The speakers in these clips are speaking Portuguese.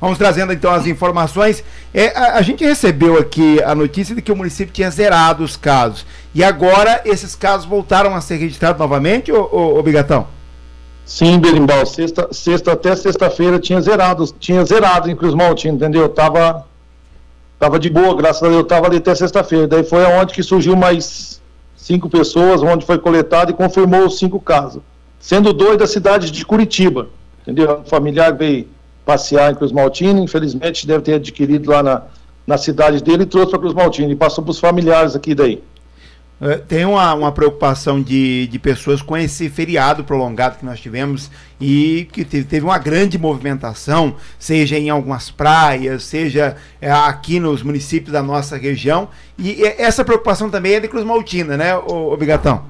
Vamos trazendo então as informações. É, a, a, gente recebeu aqui a notícia de que o município tinha zerado os casos. E agora esses casos voltaram a ser registrados novamente, ô, ô? Sim, Berimbau. Sexta, sexta até sexta-feira tinha zerado, tinha zerado em Cruz Maltino, entendeu? Tava, tava de boa, graças a Deus, tava ali até sexta-feira. Daí foi aonde que surgiu mais cinco pessoas, onde foi coletado e confirmou os cinco casos. Sendo dois da cidade de Curitiba, entendeu? Um familiar veio passear em Cruz Maltino, infelizmente deve ter adquirido lá na, na cidade dele e trouxe para Cruz Maltino e passou para os familiares aqui daí. É, tem uma, uma preocupação de, de pessoas com esse feriado prolongado que nós tivemos e que teve, uma grande movimentação, seja em algumas praias, seja é, aqui nos municípios da nossa região. E essa preocupação também é de Cruz Maltina, né, o, o Bigatão?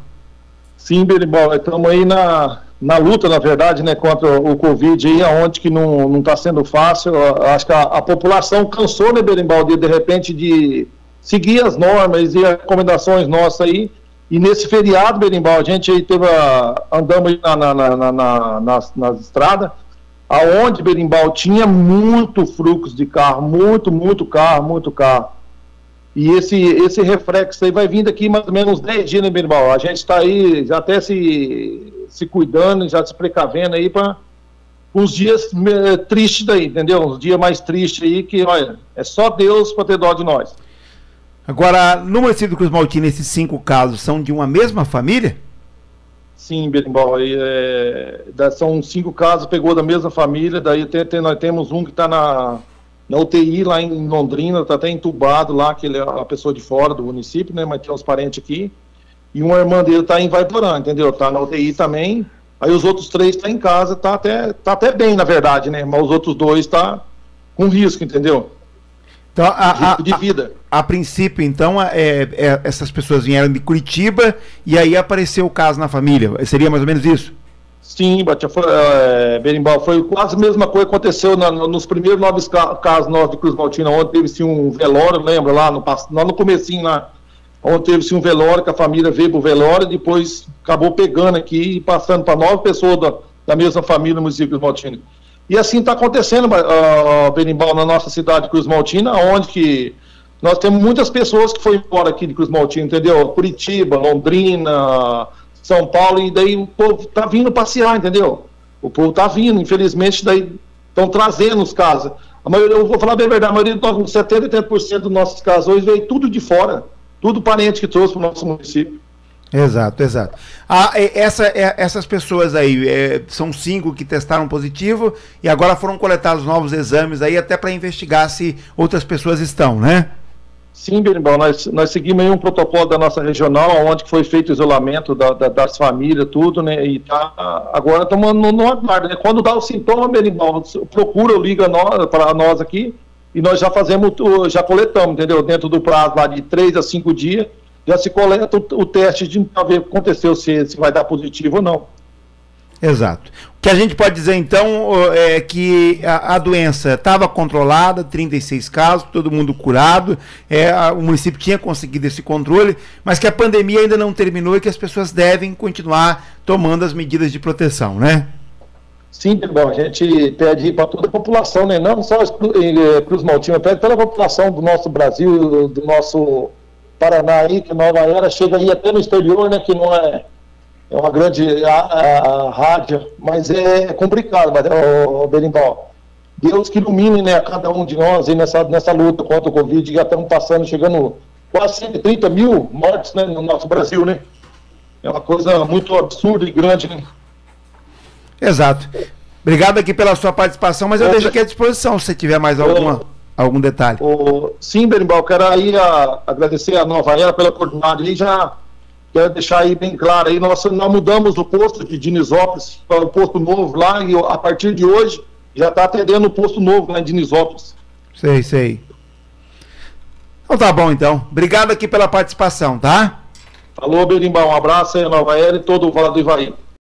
Sim, Berimbau, estamos aí na, na luta, na verdade, né, contra o Covid, aí, onde que não está sendo fácil. Acho que a, a população cansou, né, Berimbau, de, repente de seguir as normas e recomendações nossas aí. E nesse feriado, Berimbau, a gente aí teve a, andamos na, na, na, na, nas, nas estradas, aonde, Berimbau, tinha muito fluxo de carro, muito, muito carro, muito carro. E esse, esse reflexo aí vai vindo aqui mais ou menos uns 10 dias, né, Berimbau? A gente está aí até se, se cuidando, já se precavendo aí para uns dias tristes daí, entendeu? Uns dias mais tristes aí que, olha, é só Deus para ter dó de nós. Agora, no município do Cruz Maltina, esses cinco casos são de uma mesma família? Sim, Berimbau, é, são cinco casos, pegou da mesma família, daí tem, tem, nós temos um que está na, na UTI lá em Londrina, está até entubado lá, que ele é a pessoa de fora do município, né, mas tem uns parentes aqui, e uma irmã dele está em Vaiporã, entendeu? Está na UTI também, aí os outros três estão tá em casa, está até, tá até bem, na verdade, né, mas os outros dois estão tá com risco, entendeu? Então, a, a, de vida. A, a, princípio, então, é, é, essas pessoas vieram de Curitiba e aí apareceu o caso na família. Seria mais ou menos isso? Sim, Batia, foi, é, Berimbau, foi quase a mesma coisa que aconteceu na, nos primeiros nove casos nossos de Cruz Maltina, onde teve-se um velório, lembra, lá no, lá no comecinho, lá, onde teve-se um velório, que a família veio para o velório, depois acabou pegando aqui e passando para nove pessoas da, da mesma família no município de Cruz Maltina. E assim está acontecendo, uh, Berimbau, na nossa cidade de Cruz Maltina, onde que nós temos muitas pessoas que foram embora aqui de Cruz Maltina, entendeu? Curitiba, Londrina, São Paulo, e daí o povo está vindo passear, entendeu? O povo está vindo, infelizmente, daí estão trazendo os casos. A maioria, eu vou falar bem a verdade, a maioria, 70, 80% dos nossos casos hoje veio tudo de fora, tudo parente que trouxe para o nosso município. Exato, exato. Ah, essa, essas pessoas aí, é, são cinco que testaram positivo e agora foram coletados novos exames aí até para investigar se outras pessoas estão, né? Sim, Berimbau, nós, nós seguimos aí um protocolo da nossa regional, onde foi feito o isolamento da, da, das famílias, tudo, né? E tá, agora estamos no, no aguardo, né? Quando dá o sintoma, Berimbau, procura, liga para nós aqui e nós já fazemos, já coletamos, entendeu? Dentro do prazo lá de três a cinco dias já se coleta o, o teste de ver o que aconteceu, se, se vai dar positivo ou não. Exato. O que a gente pode dizer então é que a, a doença estava controlada, 36 casos, todo mundo curado, é, a, o município tinha conseguido esse controle, mas que a pandemia ainda não terminou e que as pessoas devem continuar tomando as medidas de proteção, né? Sim, bom, a gente pede para toda a população, né? não só Cruz Maltina, pede pela população do nosso Brasil, do nosso Paraná aí, que Nova Era chega aí até no exterior, né, que não é, é uma grande a, a, a rádio, mas é complicado, mas, o Berimbau. Deus que ilumine né, a cada um de nós aí nessa, nessa luta contra o Covid, já estamos passando, chegando quase 130 mil mortes né, no nosso Brasil, né? É uma coisa muito absurda e grande, né? Exato. Obrigado aqui pela sua participação, mas eu é, deixo aqui à disposição se tiver mais alguma algum detalhe. O, sim, Berimbau, quero aí a, agradecer a Nova Era pela oportunidade e já quero deixar aí bem claro aí, nós, nós mudamos o posto de Dinisópolis para o posto novo lá e a partir de hoje já está atendendo o posto novo lá em Dinisópolis. Sei, sei. Então tá bom então. Obrigado aqui pela participação, tá? Falou, Berimbau, um abraço aí, Nova Era e todo o Vale do Ivaí.